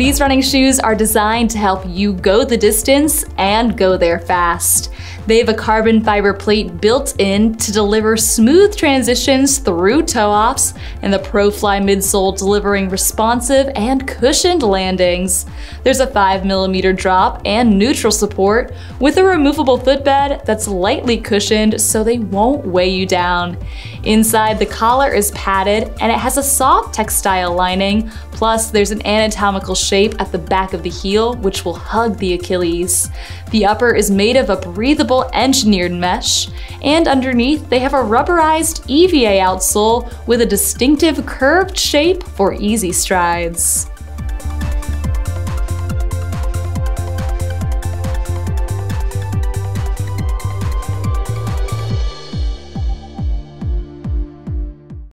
These running shoes are designed to help you go the distance and go there fast. They have a carbon fiber plate built in to deliver smooth transitions through toe-offs, and the ProFly midsole delivering responsive and cushioned landings. There's a 5mm drop and neutral support with a removable footbed that's lightly cushioned so they won't weigh you down. Inside, the collar is padded and it has a soft textile lining, plus there's an anatomical shape at the back of the heel which will hug the Achilles. The upper is made of a breathable engineered mesh, and underneath they have a rubberized EVA outsole with a distinctive curved shape for easy strides.